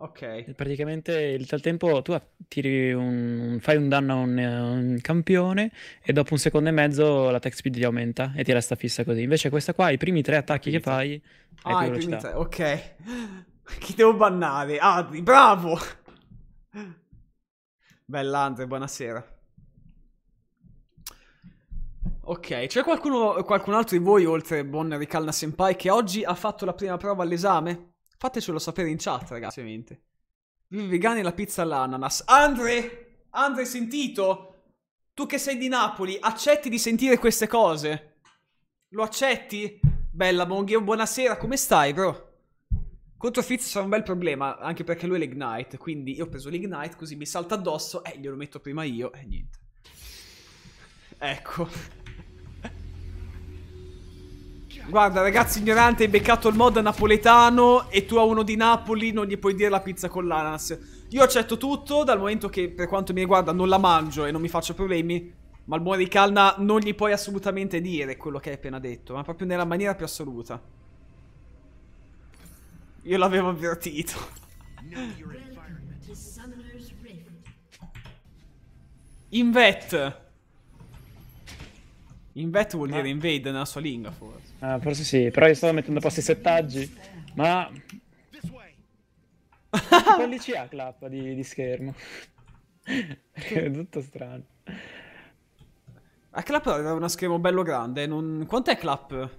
Ok. E Praticamente il tal tempo tu un, fai un danno a un, a un campione e dopo un secondo e mezzo l'attack speed ti aumenta e ti resta fissa così. Invece questa qua, i primi tre attacchi che fai Ah, i primi tre, ok. Chi devo bannare? Adri, bravo! Bella Andre, buonasera. Ok, c'è qualcuno, qualcun altro di voi, oltre buon Ricalna Senpai, che oggi ha fatto la prima prova all'esame? Fatecelo sapere in chat, ragazzi, ovviamente. Vivi vegani e la pizza all'ananas. Andre! Andre, sentito? Tu che sei di Napoli, accetti di sentire queste cose? Lo accetti? Bella Monghio, buonasera, come stai, bro? Contro Fitz sarà un bel problema, anche perché lui è l'Ignite, quindi io ho preso l'Ignite, così mi salta addosso, e glielo metto prima io, e niente. Ecco. Guarda, ragazzi ignorante, hai beccato il mod napoletano e tu a uno di Napoli non gli puoi dire la pizza con l'ananas. Io accetto tutto, dal momento che per quanto mi riguarda non la mangio e non mi faccio problemi, ma al buon Ricalna non gli puoi assolutamente dire quello che hai appena detto, ma proprio nella maniera più assoluta. Io l'avevo avvertito. Invet. Invet vuol dire invade nella sua lingua, forse. Ah, forse sì, però io stavo mettendo a posto i settaggi, ma... Che pollici ha clap di, di schermo? è tutto strano. A Clap aveva uno schermo bello grande. Non... Quant'è Clap?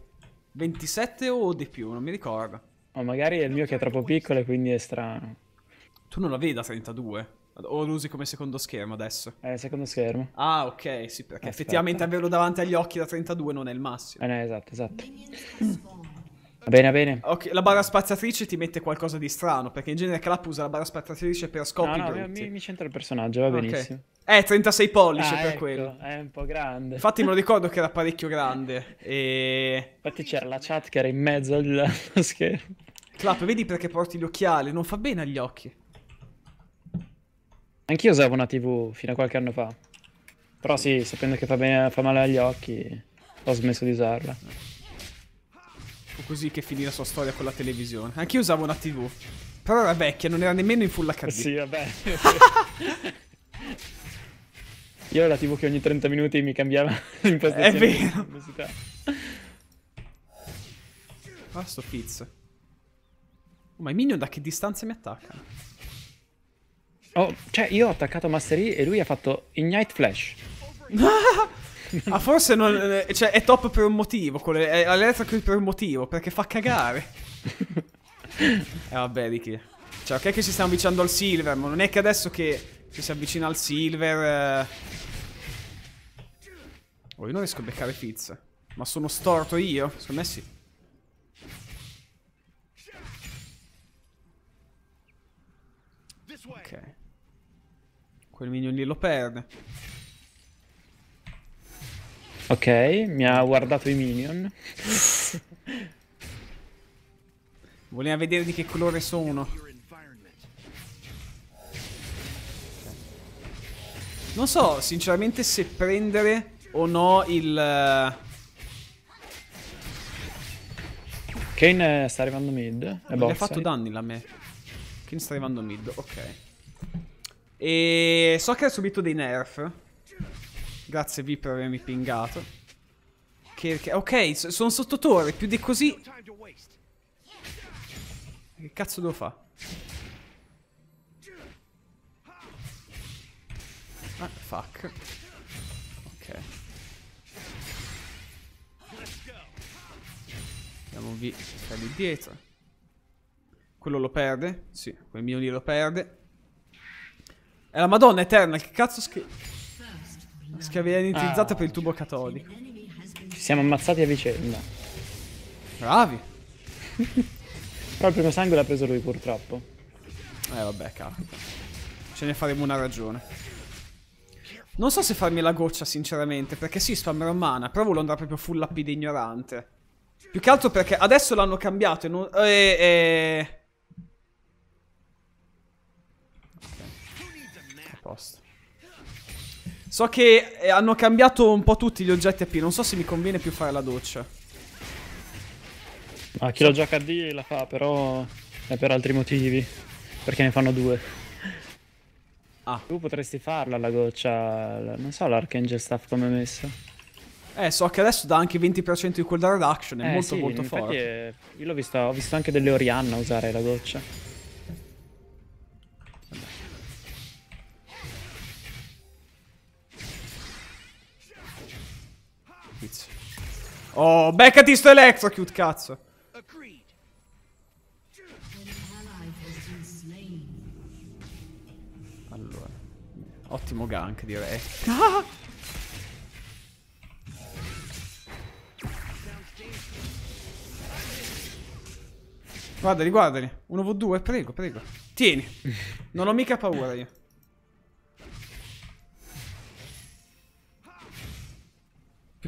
27 o di più? Non mi ricordo. O magari è il mio che è troppo piccolo e quindi è strano. Tu non la vedi da 32? O lo usi come secondo schermo adesso? Il secondo schermo. Ah, ok, sì, perché Aspetta. effettivamente averlo davanti agli occhi da 32 non è il massimo. Eh, no, esatto, esatto. Va bene, va bene. Ok, la barra spaziatrice ti mette qualcosa di strano, perché in genere Clap usa la barra spaziatrice per No, scopi no, brutti. mi, mi centra il personaggio, va Ok. benissimo. Eh, 36 pollici Ah, per ecco, quello. È un po' grande. Infatti me lo ricordo che era parecchio grande. E... Infatti c'era la chat che era in mezzo al allo schermo. Clap, vedi perché porti gli occhiali? Non fa bene agli occhi. Anch'io usavo una TV fino a qualche anno fa. Però sì, sapendo che fa, bene, fa male agli occhi, ho smesso di usarla. Fu così che finì la sua storia con la televisione. Anch'io usavo una TV. Però era vecchia, non era nemmeno in full HD. Sì, vabbè. Io ho la TV che ogni 30 minuti mi cambiava l'impostazione È vero. velocità. Ah, sto Fizz. Oh, ma i minion da che distanza mi attaccano? Oh, cioè, io ho attaccato Master Yi e lui ha fatto Ignite Flash. Ah, forse non, eh, cioè, è top per un motivo. È all'elettrico per un motivo, perché fa cagare. Eh, vabbè, di che. Cioè, ok che ci stiamo avvicinando al silver, ma non è che adesso che ci si avvicina al silver... eh, Oh, io non riesco a beccare Fizz. Ma sono storto io? Secondo me sì. Ok. Quel minion lì lo perde. Ok, mi ha guardato i minion. Voleva vedere di che colore sono. Non so, sinceramente, se prendere o no il... eh, Kane eh, sta arrivando mid. Non gli ha fatto eh. danni la me. Che ne sta arrivando mid, ok. E so che ha subito dei nerf. Grazie V per avermi pingato. Che, che- ok, s- sono sotto torre, più di così... Che cazzo devo fare? Ah, fuck. Ok. Andiamo V, sta lì dietro. Quello lo perde. Sì, quel mio lì lo perde. È la Madonna Eterna, che cazzo schi... Schiavianizzata Ah. per il tubo catodico. Ci siamo ammazzati a vicenda. Bravi. Però il primo sangue l'ha preso lui purtroppo. Eh vabbè, capita. Ce ne faremo una ragione. Non so se farmi la goccia, sinceramente, perché sì, spammerò mana, però volevo andare proprio full AP di ignorante. Più che altro perché adesso l'hanno cambiato e non... E, e... Ok. A posto. So che eh, hanno cambiato un po' tutti gli oggetti AP, non so se mi conviene più fare la doccia. Ma chi lo gioca a D la fa, però è per altri motivi. perché ne fanno due. Ah. Tu potresti farla la goccia, non so l'Archangel Staff come è messo. Eh, so che adesso dà anche 20% di cooldown reduction, è Eh, molto sì, molto forte. è- Io l'ho visto, ho visto anche delle Orianna usare la goccia. Oh, beccati sto electrocute, cazzo. Allora, ottimo gank direi. Guardali, guardali. 1v2, prego, prego. Tieni. Non ho mica paura io.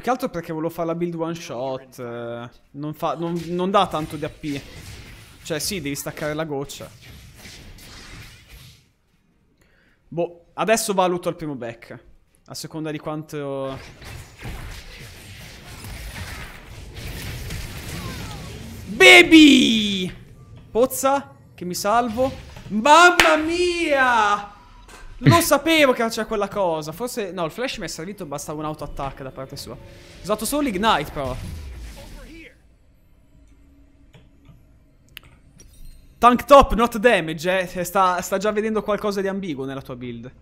Più che altro perché volevo fare la build one shot. eh, non, fa, non, non dà tanto di AP. Cioè, sì, devi staccare la goccia. Boh, adesso valuto al primo back. A seconda di quanto... Baby! Pozza, che mi salvo. Mamma mia! Lo sapevo che c'era quella cosa. Forse... No, il flash mi è servito, bastava un auto attack da parte sua. Ho usato solo l'ignite, però. Tank top, not damage, eh. Sta, sta già vedendo qualcosa di ambiguo nella tua build.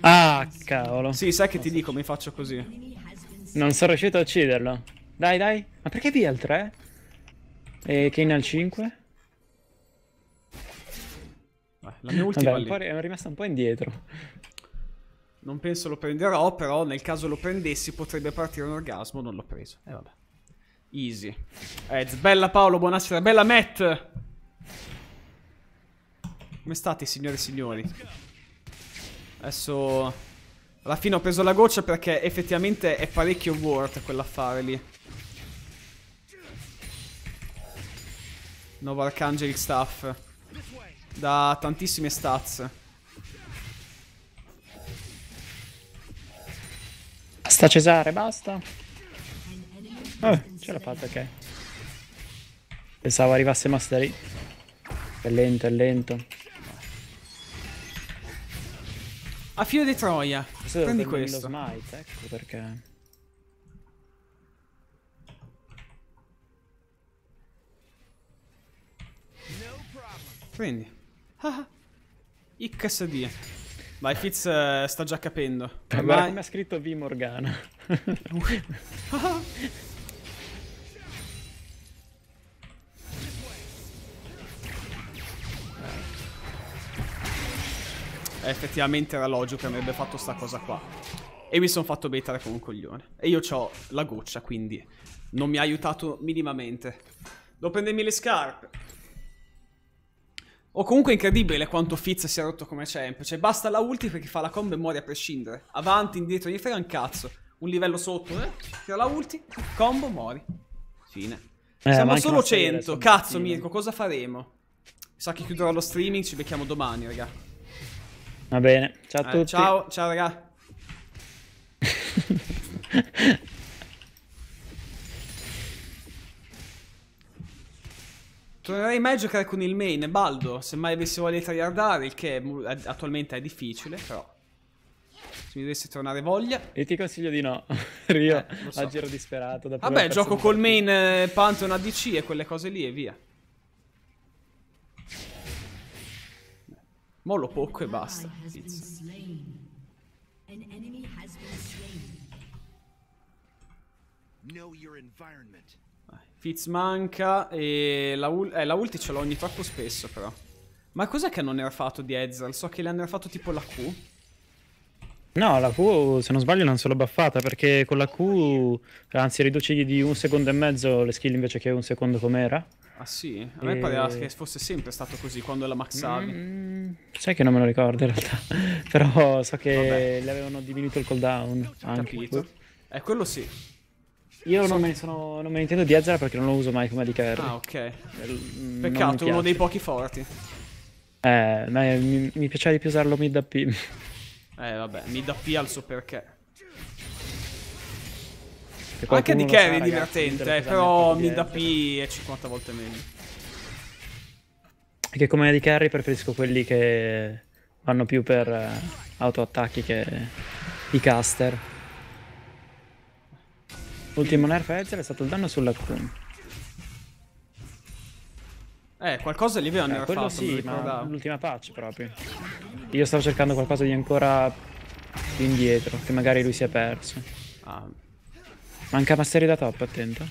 Ah, cavolo. Sì, sai che ti dico, mi faccio così. Non sono riuscito a ucciderlo. Dai, dai. Ma perché via al 3? E Kane al 5? Vai, la mia ultima Vabbè, un è rimasta un po' indietro. Non penso lo prenderò, però nel caso lo prendessi potrebbe partire un orgasmo, non l'ho preso. E eh, vabbè. Easy. Ez, bella Paolo, buonasera. Bella Matt. Come state, signore e signori? Adesso... Alla fine ho preso la goccia perché effettivamente è parecchio worth quell'affare lì. Nuovo Archangelic Staff. Da tantissime stats. Basta Cesare, basta. Oh, ce l'ha fatta, ok. Pensavo arrivasse Mastery. È lento, è lento. A filo di Troia. Questo Prendi questo. lo smite, ecco perché. No problem. Prendi. Ah. XD. Vai, Fitz eh, sta già capendo. Guarda Ormai- come ha scritto V Morgana. Eh, effettivamente era logico che avrebbe fatto sta cosa qua. E mi sono fatto bettare come un coglione. E io ho la goccia, quindi non mi ha aiutato minimamente. Devo prendermi le scarpe. O comunque è incredibile quanto Fitz si è rotto come champ. Cioè, basta la ulti perché fa la combo e muore a prescindere. Avanti, indietro, gli frega un cazzo. Un livello sotto, eh? Tira la ulti, combo, muori. Fine. Eh, Siamo solo Mastery 100. adesso Cazzo. Mirko, cosa faremo? Mi sa che chiuderò lo streaming, ci becchiamo domani, raga. Va bene, ciao a Eh, tutti. ciao, ciao, raga. Tornerei mai a giocare con il main, Baldo. Se mai avessi voglia di tryhardare, il che attualmente è difficile, però. Se mi dovessi tornare voglia. Io ti consiglio di no. Io Eh, so. a giro disperato. Vabbè, gioco col main eh, Pantheon ADC e quelle cose lì e via. Mollo poco e basta. Pizza. Know your environment. Fitz manca e la, ul- eh, la ulti ce l'ho ogni troppo spesso però. Ma cos'è che hanno nerfato di Ezreal? So che le hanno nerfato tipo la Q. No, la Q, se non sbaglio, non se l'ho buffata perché con la Q, anzi, riducigli di un secondo e mezzo le skill invece che un secondo com'era. Ah sì? A me E- pareva che fosse sempre stato così quando la maxavi. Mm, sai che non me lo ricordo in realtà. Però so che Vabbè. le avevano diminuito il cooldown. Anche. Capito? Eh, quello sì. Io non me, ne sono, non me ne intendo di Ezra perché non lo uso mai come di carry. Ah, ok. Mm, Peccato, uno dei pochi forti. Eh, ma mi, mi piaceva di più usarlo mid AP. Eh, vabbè, mi dà P al suo perché. Che Anche di carry è divertente, eh, però mid AP è 50 volte meglio. Che come di carry preferisco quelli che vanno più per eh, autoattacchi che i caster. L'ultimo nerf a Ezreal è stato il danno sulla Kun. Eh, qualcosa lì avevano Eh, quello sì, ma l'ultima patch proprio. Io stavo cercando qualcosa di ancora più indietro, che magari lui si è perso. Ah, Manca Mastery da top, attento.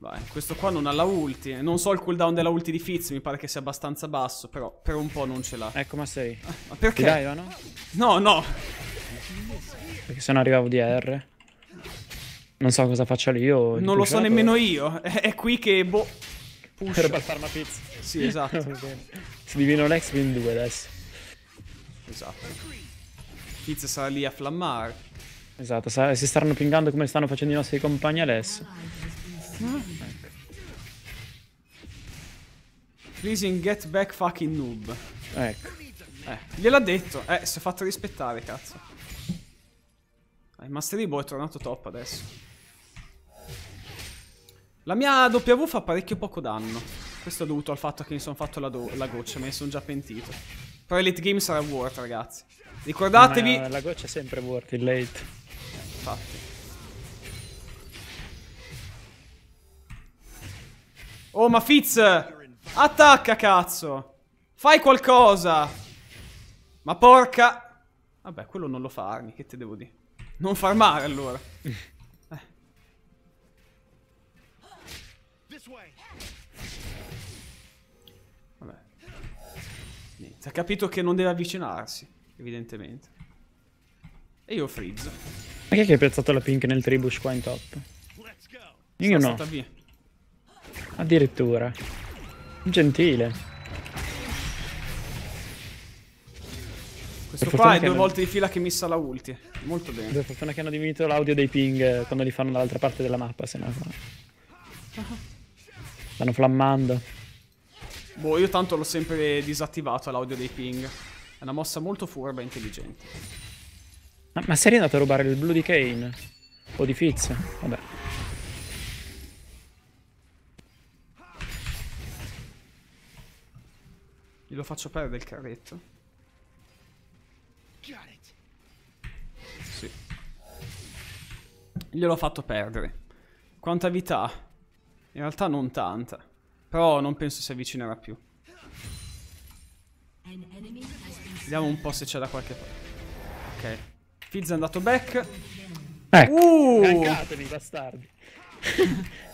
Vai, questo qua non ha la ulti. Non so il cooldown della ulti di Fizz, mi pare che sia abbastanza basso, però per un po' non ce l'ha. Ecco. Ma Ti perché? dai, no? No, no. Perché se no arrivavo di R. Non so cosa faccia lì io. Non lo so nemmeno io. È, è qui che boh. Push. per farma pizza. Sì, esatto. Se divino l'ex win 2 adesso. esatto. Fizz sarà lì a flammare. Esatto, sa- si staranno pingando come stanno facendo i nostri compagni adesso. Pleasing get back fucking noob. Ecco. Eh, gliel'ha detto. Eh, si è fatto rispettare, cazzo. Eh, Master Ibo è tornato top adesso. La mia W fa parecchio poco danno. Questo è dovuto al fatto che mi sono fatto la, la goccia, me ne sono già pentito. Però Elite Game sarà worth, ragazzi. Ricordatevi... Ma la goccia è sempre worth il late. Infatti. Oh, ma Fizz! Attacca, cazzo! Fai qualcosa! Ma porca... Vabbè, quello non lo farmi, che te devo dire? Non farmare, allora. Way. Vabbè. Niente, ha capito che non deve avvicinarsi, evidentemente. E io frizzo. Ma chi è che ha piazzato la pink nel tribush qua in top? Io Sono no, stata via. Addirittura. Gentile. Questo qua è due non- volte di fila che missa la ulti. Molto bene. Per fortuna che hanno diminuito l'audio dei ping eh, quando li fanno dall'altra parte della mappa, se no... Stanno flammando. Boh, io tanto l'ho sempre disattivato l'audio dei ping. È una mossa molto furba e intelligente. Ma, ma sei andato a rubare il blu di Kane? O di Fizz? Vabbè. Glielo faccio perdere il carretto. Sì. Gliel'ho fatto perdere. Quanta vita ha? In realtà non tanta. Però non penso si avvicinerà più. Vediamo un po' se c'è da qualche parte. Ok. Fizz è andato back. Ecco. Uh! Gankatevi, bastardi.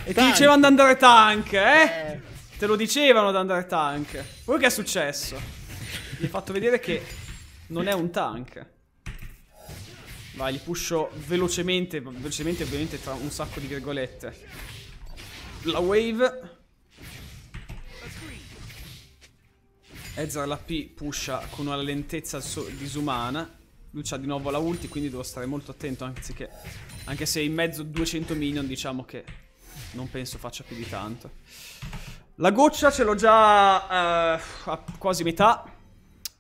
E ti dicevano di andare tank, eh? Te lo dicevano di andare tank. Poi che è successo? Gli hai fatto vedere che non è un tank. Vai, li pusho velocemente, velocemente ovviamente tra un sacco di virgolette. La wave. Ezra la P pusha con una lentezza disumana. Lui c'ha di nuovo la ulti, quindi devo stare molto attento anziché... Anche se in mezzo 200 minion diciamo che non penso faccia più di tanto. La goccia ce l'ho già eh, a quasi metà.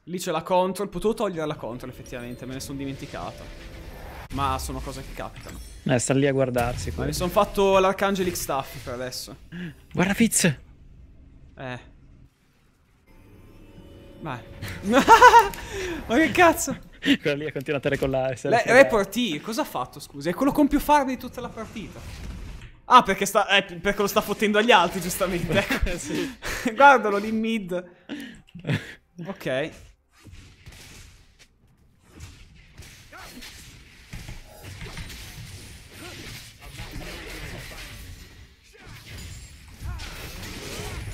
Lì c'è la control. Potevo togliere la control effettivamente, me ne sono dimenticato. Ma sono cose che capitano. Eh, sta lì a guardarsi. Ma quello. mi sono fatto l'Archangelic Staff per adesso. Guarda Fizz! Eh. Vai. Ma che cazzo? Quello lì ha continuato a recollare. Le- report T, cosa ha fatto, scusa? È quello con più farm di tutta la partita. Ah, perché, sta, eh, perché lo sta fottendo agli altri, giustamente. Ecco. Guardalo lì in mid. Ok.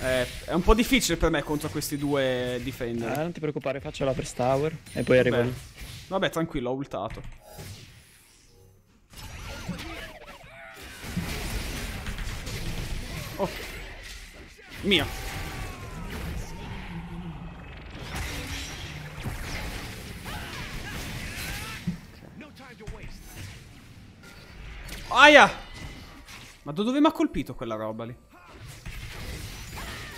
Eh, è un po' difficile per me contro questi due difender. Ah, non ti preoccupare, faccio la first tower e poi arrivo. Vabbè, tranquillo, ho ultato. Ok. Mia. Aia! Ma da dove mi ha colpito quella roba lì?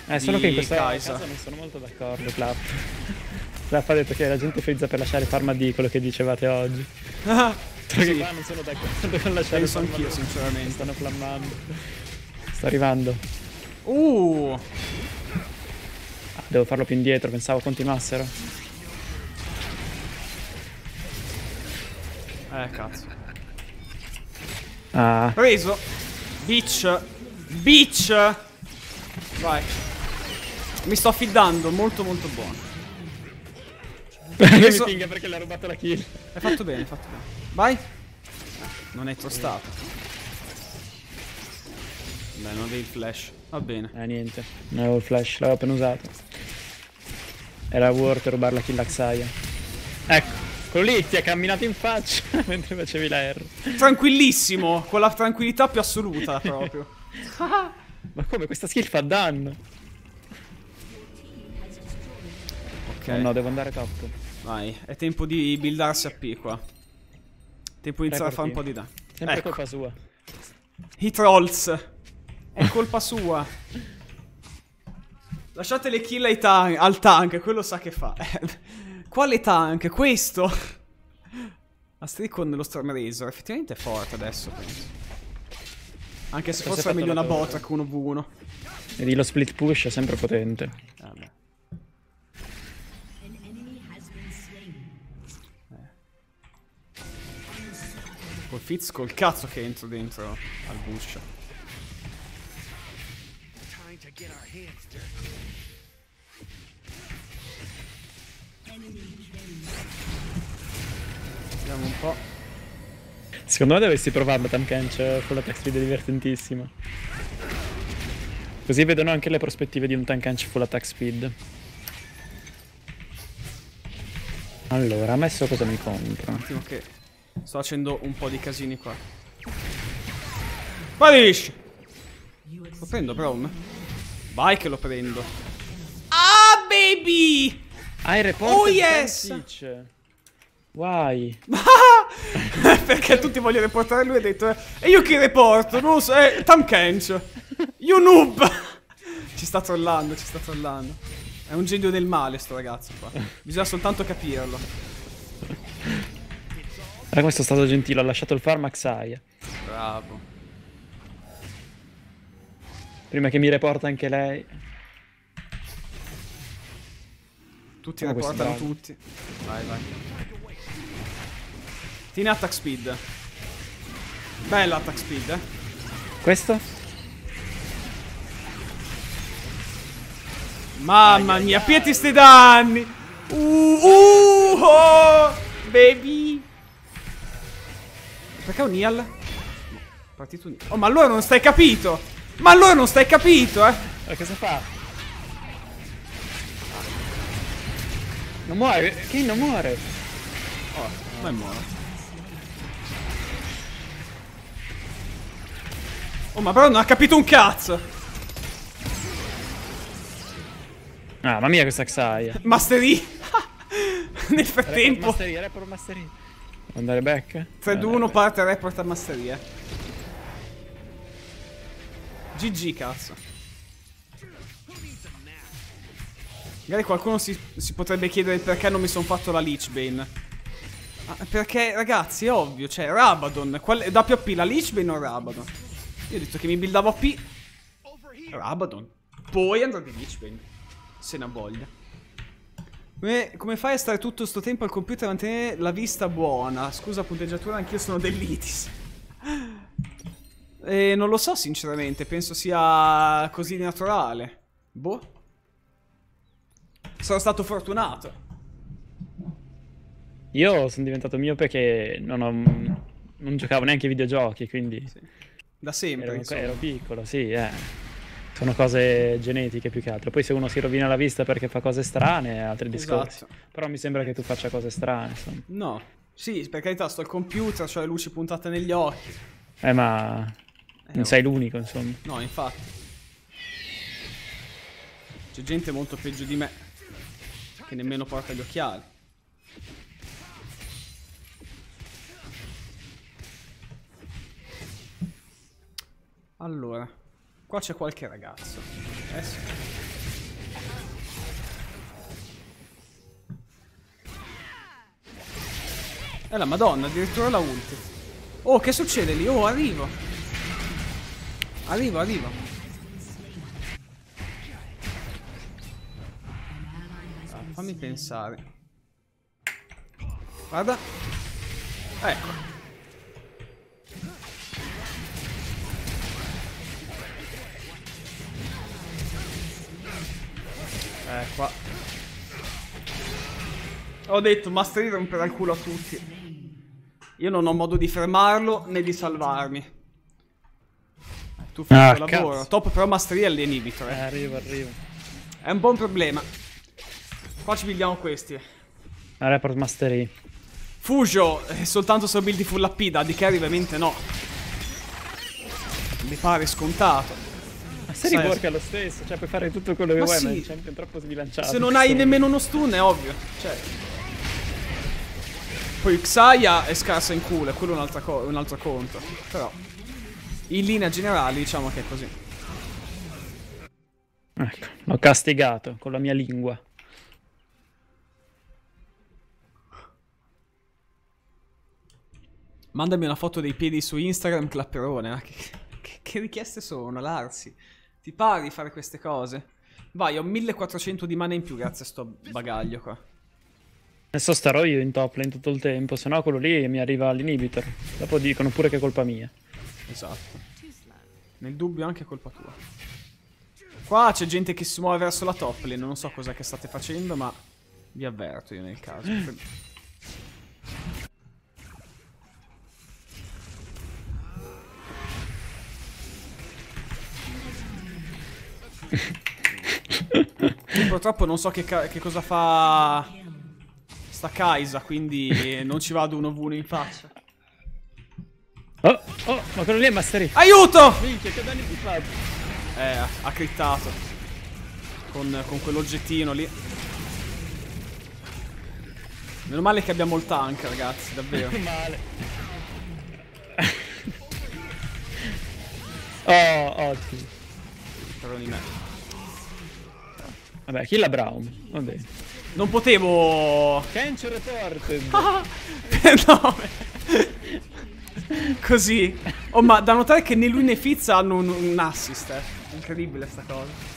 Eh, solo che in questo Kai'Sa. non sono molto d'accordo, Clap. Clap ha detto che la gente frizza per lasciare farma di quello che dicevate oggi. Perché Sì. qua non sono d'accordo con lasciare Penso anch'io, sinceramente. Stanno flammando. Sto arrivando. Uh, Ah, devo farlo più indietro, pensavo continuassero. eh cazzo. Ah, Preso. Bitch. Bitch. Vai. Mi sto affidando, molto molto buono. mi Preso- pinga perché le ha rubato la kill. Hai fatto bene, hai fatto bene. Vai. Non è tostato. Beh, non avevi il flash. Va bene. Eh, niente. Non avevo il flash, l'avevo appena usato. Era worth rubare la kill a Xayah. Ecco, quello lì ti ha camminato in faccia mentre facevi la R. Tranquillissimo, con la tranquillità più assoluta proprio. Ma come? Questa skill fa danno. Ok, Oh no, devo andare top. vai. È tempo di buildarsi AP qua. Tempo di iniziare a fare un po' di danno. Sempre Ecco. colpa sua. I trolls. È colpa sua. Lasciate le kill ai tan- al tank, quello sa che fa. Quale tank? Questo? Astrid con lo Storm Razor. Effettivamente è forte adesso, penso. Anche se forse è meglio una botra che 1v1. Vedi, lo split push è sempre potente. Vabbè. Col Fizz col cazzo che entro dentro al bush. Get our hands dirty. Vediamo un po'. Secondo me dovresti provarlo Tam Kench con la text speed è divertentissimo. Così vedono anche le prospettive di un tank Kench full attack speed. Allora, adesso cosa mi compro? Un attimo che sto facendo un po' di casini qua. Sparisci! Lo prendo, Brom? Vai che lo prendo. Ah, baby! Ah, il report Oh, yes! Tencich. Why? Perché tutti vogliono riportare lui e ha detto eh, E io chi riporto? Non lo so, eh, Tam Kench You noob Ci sta trollando, ci sta trollando È un genio del male sto ragazzo qua Bisogna soltanto capirlo Guarda come sono stato gentile, ho lasciato il farm a Xayah. Bravo Prima che mi reporta anche lei. Tutti Oh, bravo. tutti Vai vai Tieni attack speed Bella attack speed eh Questo? Mamma mia, pieti sti danni Uh, uh, oh, baby Perché un Nial? Partito un Oh, ma allora non stai capito Ma allora non stai capito, eh Ma cosa fa? Non muore, chi non muore? Oh, ma è morto Oh, ma però non ha capito un cazzo Ah, mamma mia questa Xayah. Mastery Nel frattempo Mastery, report Mastery. Andare back? 3-2-1 parte report a Mastery, eh GG, cazzo Magari qualcuno si, si potrebbe chiedere perché non mi sono fatto la Lich Bane. Ah, perché, ragazzi, è ovvio, cioè, Rabadon. AP la Lich Bane o Rabadon? Io ho detto che mi buildavo AP. Rabadon. Poi andrò di Lich Bane. Se ne ha voglia. Come, come fai a stare tutto sto tempo al computer e mantenere la vista buona? Scusa, punteggiatura, anch'io sono dell'Itis. Eh, non lo so, sinceramente. Penso sia così naturale. Boh. Sono stato fortunato. Io sono diventato mio perché non, ho, non giocavo neanche ai videogiochi, quindi Da sempre, ero, ero piccolo, sì, eh. Sono cose genetiche più che altro. Poi se uno si rovina la vista perché fa cose strane, altri discorsi. Esatto. Però mi sembra che tu faccia cose strane, insomma. No. Sì, per carità, sto al computer, ho le luci puntate negli occhi. Eh, ma non sei l'unico, insomma. No, infatti. C'è gente molto peggio di me. Che nemmeno porta gli occhiali. Allora. Qua c'è qualche ragazzo. Adesso. Eh la madonna, addirittura la ulti. Oh, che succede lì? Oh, arrivo. Arrivo, arrivo. Ah, fammi pensare. Guarda. Ecco. Eh, qua. Ho detto, Master Yi romperà il culo a tutti. Io non ho modo di fermarlo né di salvarmi. Tu fai Ah, il tuo lavoro. cazzo. Top però Master Yi è l'inhibitor. Eh, Eh. arrivo, arrivo. È un buon problema. Qua ci pigliamo questi. Report mastery. Fugio è soltanto se ho buildi full AP, da di carry ovviamente no. Mi pare scontato. Mastery Sai- work è lo stesso, cioè puoi fare tutto quello che Ma vuoi, sì. ma è un champion troppo sbilanciato. Se non hai Questo- nemmeno uno stun è ovvio. Cioè. Poi Xayah è scarsa in culo, è quello è un'altra co- un altro conto. Però. In linea generale diciamo che è così. Ecco, l'ho castigato con la mia lingua. Mandami una foto dei piedi su Instagram, clapperone. Che, che- che richieste sono, Larsi? Ti pare di fare queste cose? Vai, ho 1400 di mana in più grazie a sto bagaglio qua. Adesso starò io in top lane tutto il tempo, se no quello lì mi arriva all'inhibitor. Dopo dicono pure che è colpa mia. Esatto. Nel dubbio anche colpa tua. Qua c'è gente che si muove verso la top lane, non so cosa che state facendo, ma vi avverto io nel caso. Purtroppo non so che, che cosa fa sta Kaisa, quindi non ci vado uno v uno in faccia. Oh, oh, ma quello lì è mastery. Aiuto! Minchia, che danni ti fa? Eh, ha crittato. Con, con quell'oggettino lì. Meno male che abbiamo il tank, ragazzi, davvero. Male. oh, ottimo. Però di me. Vabbè, kill la Brown. Va bene. Non potevo... Kench reported. no. Così. Oh, ma da notare che né lui né Fizz hanno un, un assist, eh. Incredibile sta cosa.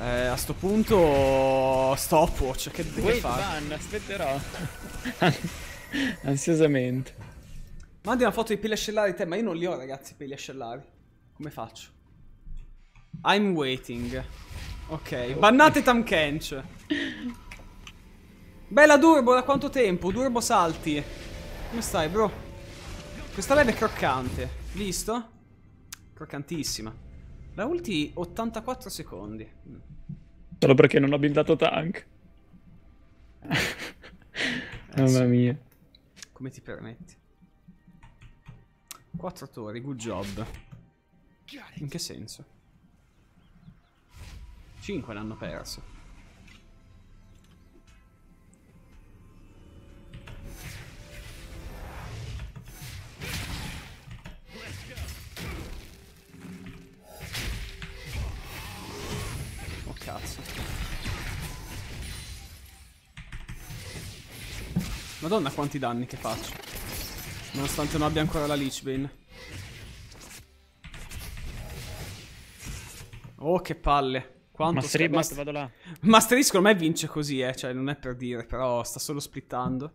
Eh, a sto punto... Stopwatch, che deve Wait, fare? ban, aspetterò. Ansiosamente. Mandi una foto di peli ascellari di te, ma io non li ho, ragazzi, peli ascellari. Come faccio? I'm waiting. Ok, bannate Tam Kench. Bella Durbo, da quanto tempo? Durbo salti. Come stai, bro? Questa leve è croccante. Visto? Croccantissima. La ulti 84 secondi. Solo perché non ho buildato tank. Mamma mia. Come ti permetti? 4 tori, good job. In che senso? 5 l'hanno perso. Madonna quanti danni che faccio. Nonostante non abbia ancora la Lich Bane. Oh che palle. Quanto bot, Mas- vado là. Mastery secondo me vince così, eh. Cioè, non è per dire, però sta solo splittando.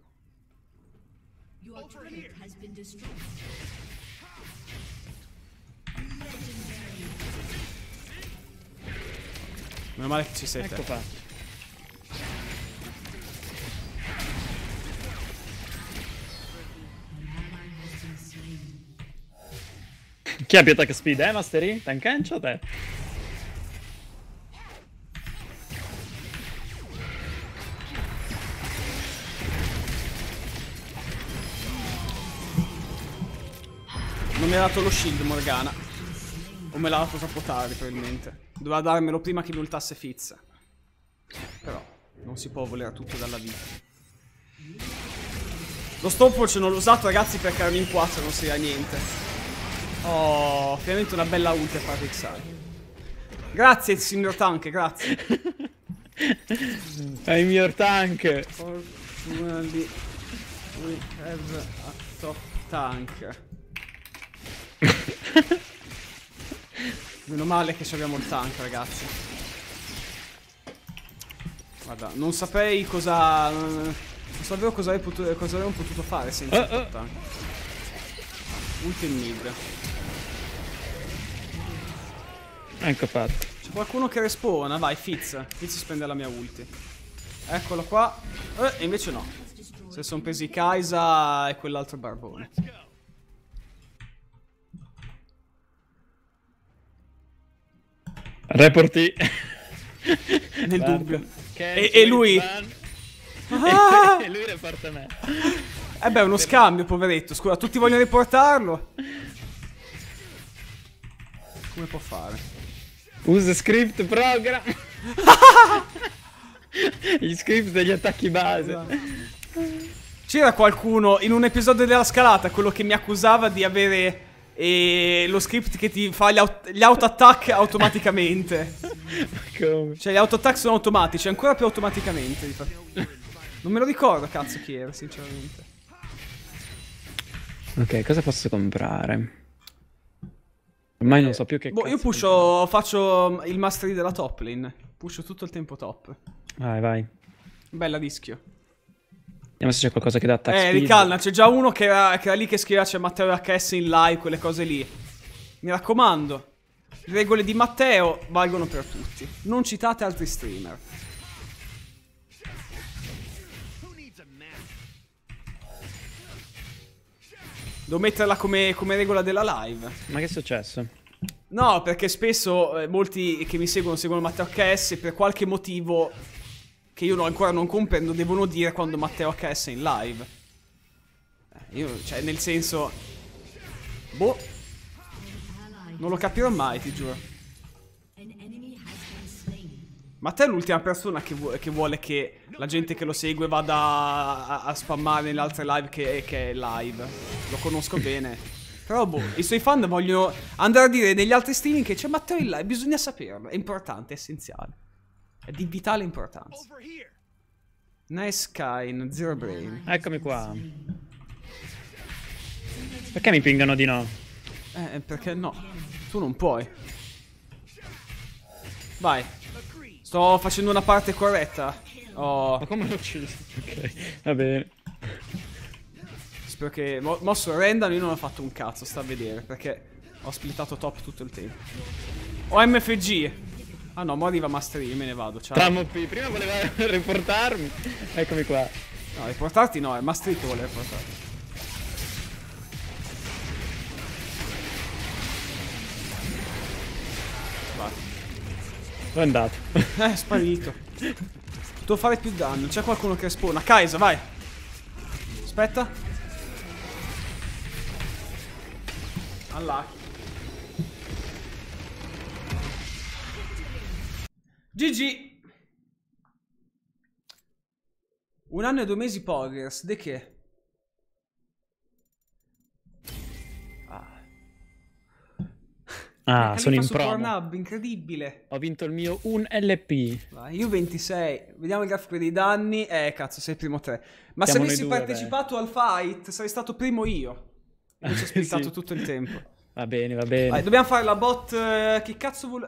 Meno male che ci sei Ecco te. Chi ha più attack speed, eh, Mastery? Tankench o te? Non mi ha dato lo shield Morgana. O me l'ha dato troppo tardi, probabilmente. Doveva darmelo prima che mi ultasse Fizz. Però, non si può volere tutto dalla vita. Lo stopwatch non l'ho usato, ragazzi, perché erano in 4 non si niente. Oh, finalmente una bella ult per Xai. Grazie, signor Tank, grazie. È il mio tank. Fortunately we have a top tank. Meno male che ci abbiamo il tank, ragazzi. Guarda, non saprei cosa. Non sapevo cosa, avrei potuto, cosa avremmo potuto fare senza il oh. top tank. Ulti in mid. Ecco fatto. C'è qualcuno che respawna, vai, Fizz. Fizz spende la mia ulti. Eccolo qua. Eh, e invece no. Se sono presi Kaisa e quell'altro barbone. Reporti. Nel Guarda. dubbio. E- e lui? Ah! E lui reporta me. Eh beh, uno scambio, poveretto. Scusa, tutti vogliono riportarlo. Come può fare? Usa script program. Gli script degli attacchi base. C'era qualcuno in un episodio della scalata, quello che mi accusava di avere eh, lo script che ti fa gli, aut- gli auto-attack automaticamente. Come? Cioè, gli auto-attack sono automatici, ancora più automaticamente. Non me lo ricordo, cazzo, chi era, sinceramente. Ok, cosa posso comprare? Ormai non so più che Boh, io pusho, faccio il mastery della top lane. Pusho tutto il tempo top. Vai, vai. Bella rischio. Vediamo se c'è qualcosa che dà attack Eh, speed. ricalna, c'è già uno che era, che era lì che scriveva c'è Matteo HS in live, quelle cose lì. Mi raccomando, le regole di Matteo valgono per tutti. Non citate altri streamer. Devo metterla come, come regola della live. Ma che è successo? No, perché spesso eh, molti che mi seguono seguono Matteo HS e per qualche motivo che io no- ancora non comprendo devono dire quando Matteo HS è in live. Eh, io, cioè, nel senso... Boh, non lo capirò mai, ti giuro. Slain. Matteo è l'ultima persona che, vu- che vuole che la gente che lo segue vada a, a spammare nelle altre live che, che è live. Lo conosco bene. Però boh, i suoi fan vogliono andare a dire negli altri streaming che c'è Matteo in live, bisogna saperlo, è importante, è essenziale. È di vitale importanza. Nice Kine, Zero Brain. Eccomi qua. Perché mi pingano di no? Eh, perché no? Tu non puoi. Vai. Sto facendo una parte corretta. Oh, Ma come l'ho ucciso? Ok, va bene. spero che mo- mosso rendano, io non ho fatto un cazzo, sta a vedere, perché ho splittato top tutto il tempo. Ho MFG. Ah no, mo arriva Master Yi, me ne vado, ciao. Tramo P, prima voleva riportarmi. Eccomi qua. No, riportarti no, è Master che vuole riportarti. È andato? Eh, è sparito. Devo fare più danno. C'è qualcuno che spawna. Kaisa, vai. Aspetta. Unlucky. GG. Un anno e due mesi Poggers. De che? Ah, sono in promo. Incredibile. Ho vinto il mio un LP. Vai, io 26. Vediamo il grafico dei danni. Eh, cazzo, sei il primo te. Ma Siamo se avessi due, partecipato al fight, sarei stato primo io. Invece ho aspettato Sì. tutto il tempo. Va bene, va bene. Vai, dobbiamo fare la bot. eh, che cazzo vuole.